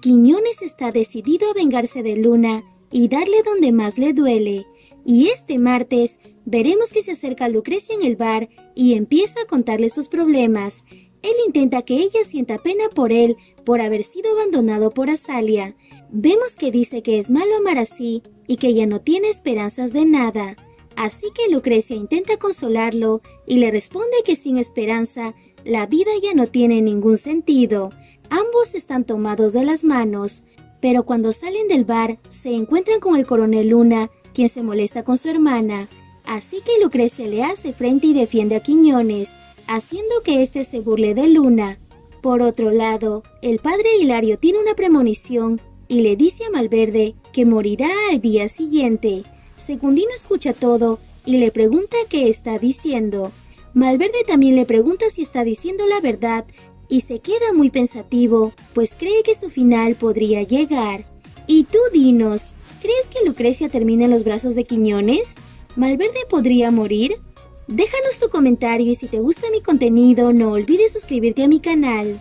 Quiñones está decidido a vengarse de Luna y darle donde más le duele. Y este martes veremos que se acerca Lucrecia en el bar y empieza a contarle sus problemas. Él intenta que ella sienta pena por él por haber sido abandonado por Azalia. Vemos que dice que es malo amar así y que ella no tiene esperanzas de nada. Así que Lucrecia intenta consolarlo y le responde que sin esperanza la vida ya no tiene ningún sentido. Ambos están tomados de las manos, pero cuando salen del bar se encuentran con el coronel Luna, quien se molesta con su hermana. Así que Lucrecia le hace frente y defiende a Quiñones, haciendo que éste se burle de Luna. Por otro lado, el padre Hilario tiene una premonición y le dice a Malverde que morirá al día siguiente. Secundino escucha todo y le pregunta qué está diciendo. Malverde también le pregunta si está diciendo la verdad y se queda muy pensativo, pues cree que su final podría llegar. Y tú dinos, ¿crees que Lucrecia termina en los brazos de Quiñones? ¿Malverde podría morir? Déjanos tu comentario y si te gusta mi contenido no olvides suscribirte a mi canal.